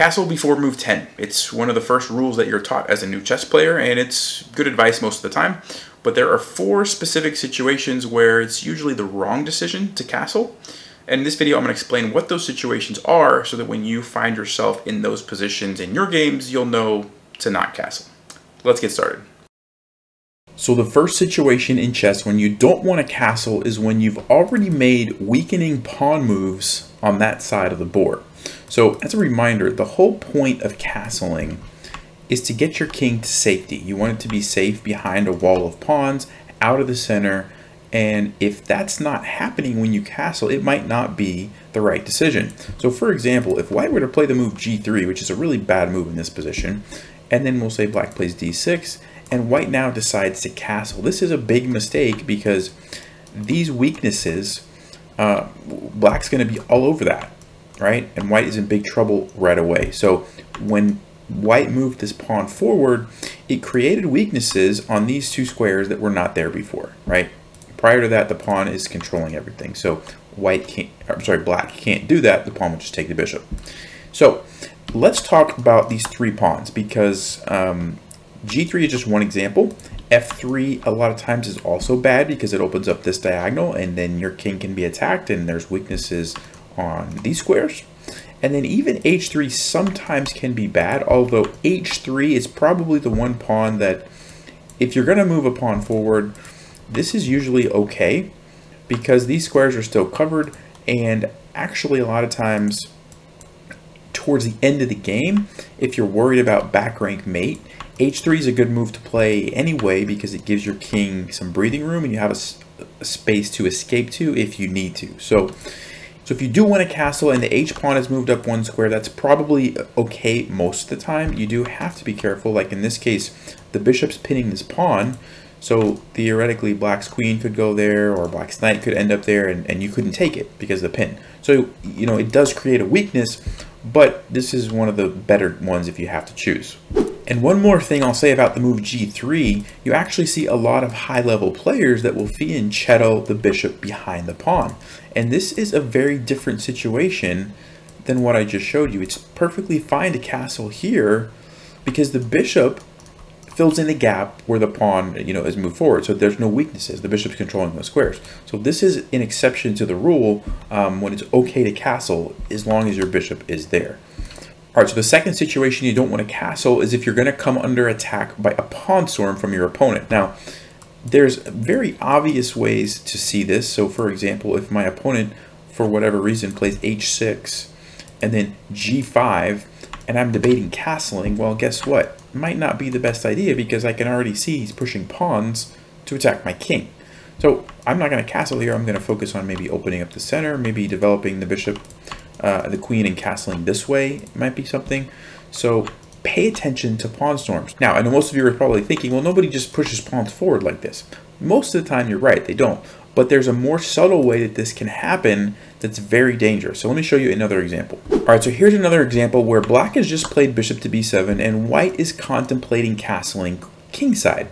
Castle before move 10. It's one of the first rules that you're taught as a new chess player, and it's good advice most of the time. But there are four specific situations where it's usually the wrong decision to castle. And in this video, I'm going to explain what those situations are so that when you find yourself in those positions in your games, you'll know to not castle. Let's get started. So the first situation in chess when you don't want to castle is when you've already made weakening pawn moves on that side of the board. So as a reminder, the whole point of castling is to get your king to safety. You want it to be safe behind a wall of pawns, out of the center, and if that's not happening when you castle, it might not be the right decision. So for example, if white were to play the move g3, which is a really bad move in this position, and then we'll say black plays d6, and white now decides to castle. This is a big mistake because these weaknesses, uh, black's going to be all over that, right? And white is in big trouble right away. So when white moved this pawn forward, it created weaknesses on these two squares that were not there before, right? Prior to that, the pawn is controlling everything. So white can't, I'm sorry, black can't do that. The pawn would just take the bishop. So let's talk about these three pawns because um, G3 is just one example. F3 a lot of times is also bad because it opens up this diagonal and then your king can be attacked and there's weaknesses on these squares. And then even H3 sometimes can be bad, although H3 is probably the one pawn that if you're going to move a pawn forward, this is usually okay because these squares are still covered and actually a lot of times towards the end of the game, if you're worried about back rank mate, h3 is a good move to play anyway because it gives your king some breathing room and you have a, a space to escape to if you need to. So, so if you do want a castle and the h pawn is moved up one square, that's probably okay most of the time. You do have to be careful. Like in this case, the bishop's pinning this pawn. So theoretically, black's queen could go there or black's knight could end up there and, and you couldn't take it because of the pin. So, you know, it does create a weakness, but this is one of the better ones if you have to choose. And one more thing I'll say about the move g3, you actually see a lot of high-level players that will fianchetto the bishop behind the pawn. And this is a very different situation than what I just showed you. It's perfectly fine to castle here because the bishop fills in the gap where the pawn, you know, is moved forward. So there's no weaknesses. The bishop's controlling those squares. So this is an exception to the rule um, when it's okay to castle as long as your bishop is there. All right, so the second situation you don't want to castle is if you're going to come under attack by a pawn storm from your opponent. Now, there's very obvious ways to see this. So for example, if my opponent, for whatever reason, plays h6 and then g5, and I'm debating castling, well, guess what? It might not be the best idea because I can already see he's pushing pawns to attack my king. So I'm not going to castle here. I'm going to focus on maybe opening up the center, maybe developing the bishop uh, the queen and castling this way might be something. So pay attention to pawn storms. Now, I know most of you are probably thinking, well, nobody just pushes pawns forward like this. Most of the time, you're right, they don't. But there's a more subtle way that this can happen that's very dangerous. So let me show you another example. All right, so here's another example where black has just played bishop to b7 and white is contemplating castling kingside.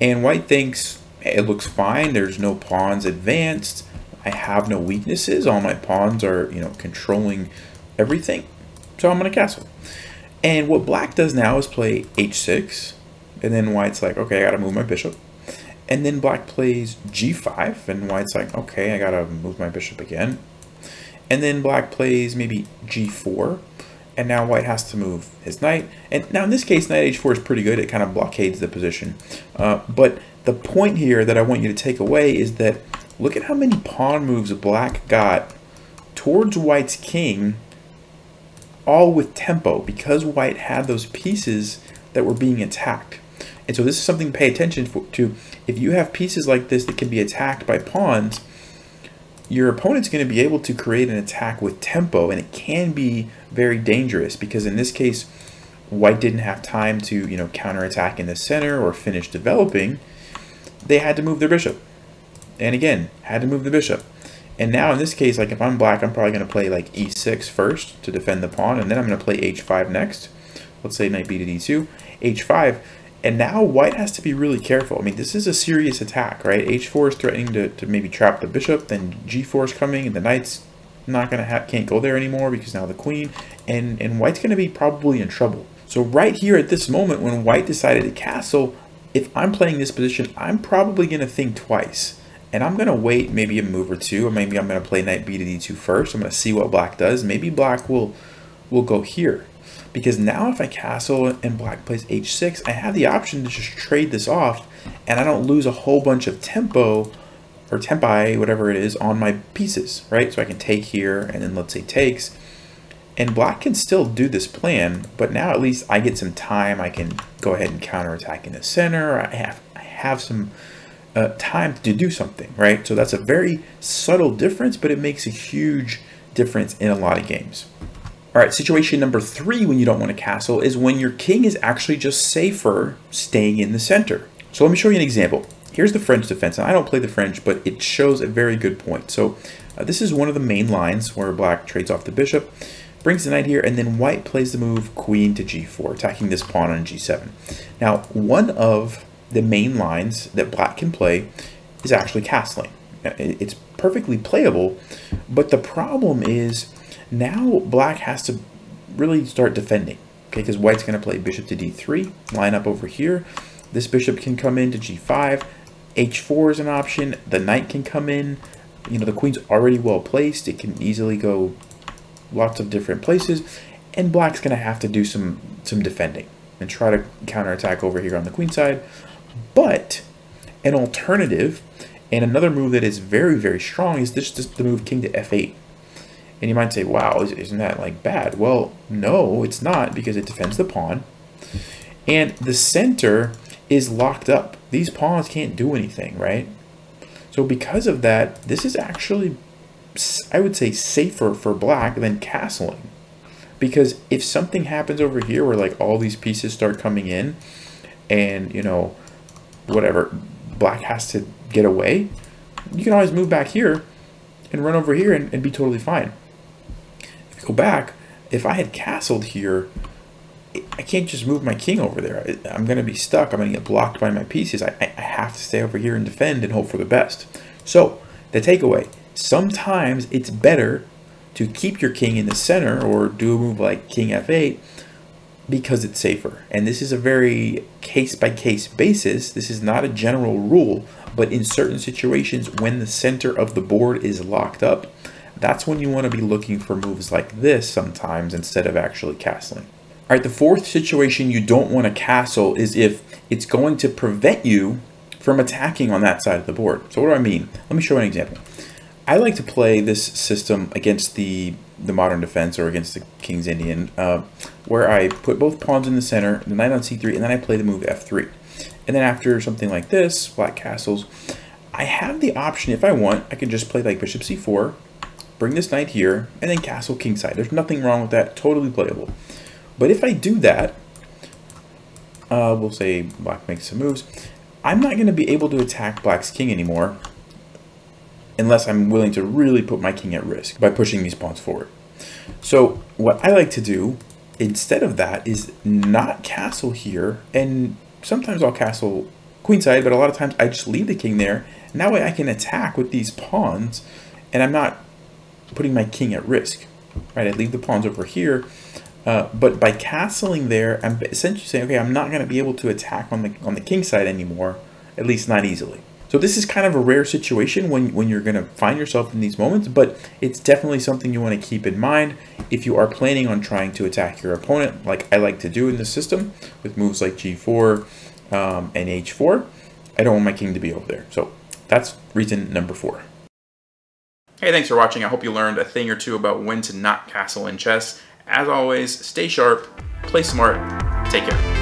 And white thinks it looks fine, there's no pawns advanced, I have no weaknesses. All my pawns are, you know, controlling everything. So I'm going to castle. And what black does now is play h6. And then white's like, okay, I got to move my bishop. And then black plays g5. And white's like, okay, I got to move my bishop again. And then black plays maybe g4. And now white has to move his knight. And now in this case, knight h4 is pretty good. It kind of blockades the position. Uh, but the point here that I want you to take away is that Look at how many pawn moves black got towards white's king, all with tempo, because white had those pieces that were being attacked. And so this is something to pay attention to. If you have pieces like this that can be attacked by pawns, your opponent's going to be able to create an attack with tempo, and it can be very dangerous because in this case, white didn't have time to you know counterattack in the center or finish developing. They had to move their bishop. And again, had to move the bishop. And now in this case, like if I'm black, I'm probably going to play like e6 first to defend the pawn, and then I'm going to play h5 next. Let's say knight b to d2, h5. And now white has to be really careful. I mean, this is a serious attack, right? h4 is threatening to, to maybe trap the bishop, then g4 is coming, and the knight's not gonna have can't go there anymore because now the queen and and white's gonna be probably in trouble. So right here at this moment when white decided to castle, if I'm playing this position, I'm probably gonna think twice. And I'm gonna wait maybe a move or two, or maybe I'm gonna play knight b to d2 first. I'm gonna see what black does. Maybe black will will go here. Because now if I castle and black plays h6, I have the option to just trade this off and I don't lose a whole bunch of tempo or tempi, whatever it is, on my pieces, right? So I can take here and then let's say takes. And black can still do this plan, but now at least I get some time. I can go ahead and counterattack in the center. I have, I have some uh, time to do something, right? So that's a very subtle difference, but it makes a huge difference in a lot of games. All right, situation number three when you don't want to castle is when your king is actually just safer staying in the center. So let me show you an example. Here's the French defense. And I don't play the French, but it shows a very good point. So uh, this is one of the main lines where black trades off the bishop, brings the knight here, and then white plays the move queen to g4, attacking this pawn on g7. Now, one of the main lines that black can play is actually castling. It's perfectly playable, but the problem is now black has to really start defending, okay, because white's going to play bishop to d3, line up over here. This bishop can come in to g5, h4 is an option. The knight can come in. You know, the queen's already well placed. It can easily go lots of different places. And black's going to have to do some, some defending and try to counterattack over here on the queen side. But an alternative and another move that is very, very strong is this, this the move king to f8. And you might say, wow, isn't that like bad? Well, no, it's not because it defends the pawn. And the center is locked up. These pawns can't do anything, right? So because of that, this is actually, I would say, safer for black than castling. Because if something happens over here where like all these pieces start coming in and, you know, whatever, black has to get away, you can always move back here and run over here and, and be totally fine. If go back, if I had castled here, I can't just move my king over there. I'm going to be stuck. I'm going to get blocked by my pieces. I, I have to stay over here and defend and hope for the best. So, the takeaway, sometimes it's better to keep your king in the center or do a move like king f8 because it's safer. And this is a very case-by-case basis. This is not a general rule, but in certain situations when the center of the board is locked up, that's when you want to be looking for moves like this sometimes instead of actually castling. All right, the fourth situation you don't want to castle is if it's going to prevent you from attacking on that side of the board. So what do I mean? Let me show you an example. I like to play this system against the, the modern defense or against the King's Indian, uh, where I put both pawns in the center, the knight on c3, and then I play the move f3. And then after something like this, black castles, I have the option, if I want, I can just play like bishop c4, bring this knight here, and then castle kingside. There's nothing wrong with that, totally playable. But if I do that, uh, we'll say black makes some moves, I'm not going to be able to attack black's king anymore unless I'm willing to really put my king at risk by pushing these pawns forward. So what I like to do instead of that is not castle here, and sometimes I'll castle queenside, but a lot of times I just leave the king there, and that way I can attack with these pawns, and I'm not putting my king at risk. Right, I leave the pawns over here, uh, but by castling there, I'm essentially saying, okay, I'm not going to be able to attack on the on the king side anymore, at least not easily. So this is kind of a rare situation when, when you're going to find yourself in these moments, but it's definitely something you want to keep in mind if you are planning on trying to attack your opponent, like I like to do in the system with moves like g4 um, and h4. I don't want my king to be over there. So that's reason number four. Hey, thanks for watching. I hope you learned a thing or two about when to not castle in chess. As always, stay sharp, play smart, take care.